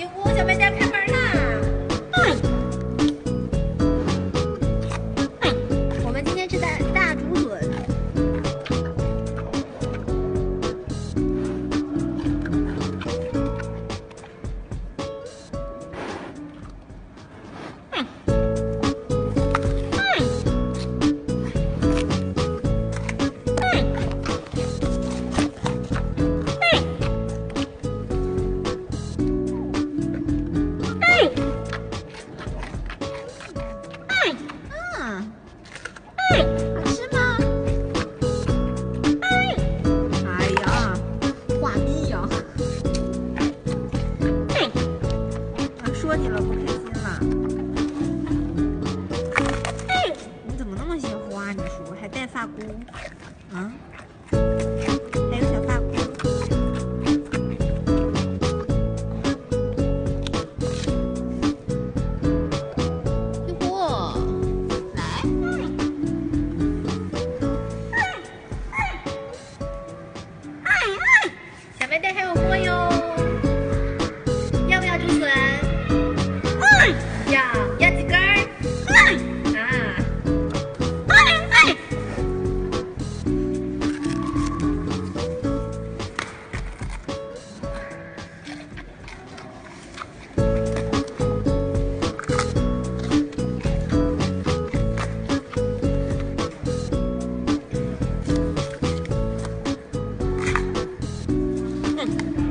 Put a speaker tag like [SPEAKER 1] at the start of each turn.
[SPEAKER 1] 结婚。说你了，不配。く